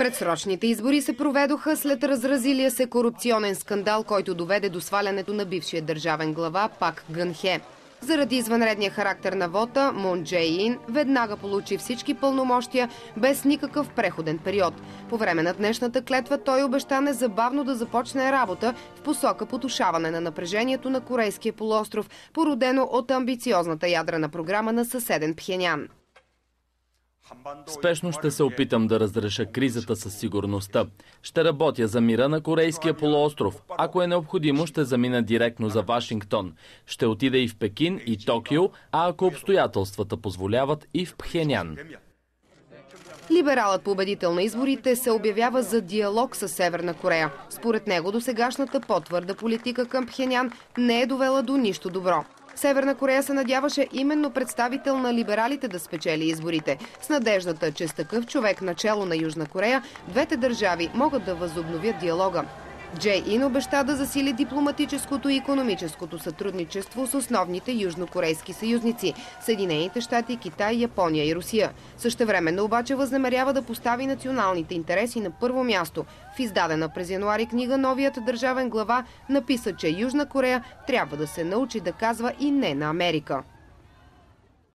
Предсрочните избори се проведоха след разразилия се корупционен скандал, който доведе до свалянето на бившия държавен глава Пак Гънхе. Заради извънредния характер на вота, Мун Джей Ин веднага получи всички пълномощия без никакъв преходен период. По време на днешната клетва той обеща незабавно да започне работа в посока потушаване на напрежението на Корейския полуостров, породено от амбициозната ядрена програма на съседен Пхенян. Спешно ще се опитам да разреша кризата със сигурността. Ще работя за мира на Корейския полуостров. Ако е необходимо, ще замина директно за Вашингтон. Ще отида и в Пекин и Токио, а ако обстоятелствата позволяват и в Пхенян. Либералът победител на изборите се обявява за диалог с Северна Корея. Според него досегашната по-твърда политика към Пхенян не е довела до нищо добро. Северна Корея се надяваше именно представител на либералите да спечели изборите, с надеждата, че с такъв човек начало на Южна Корея, двете държави могат да възобновят диалога. Джей Ин обеща да засили дипломатическото и економическото сътрудничество с основните южнокорейски съюзници – Съединените щати, Китай, Япония и Русия. Същевременно обаче възнамерява да постави националните интереси на първо място. В издадена през януари книга новият държавен глава написа, че Южна Корея трябва да се научи да казва и не на Америка.